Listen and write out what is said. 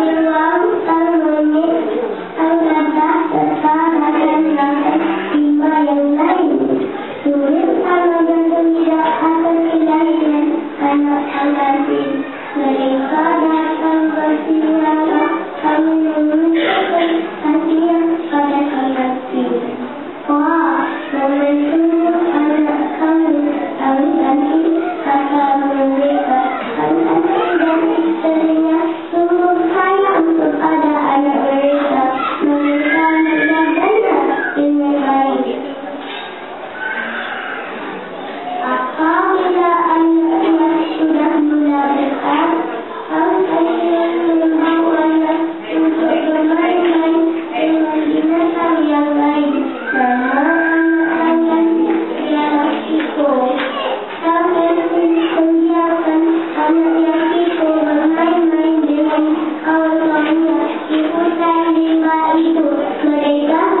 Tak hutan lima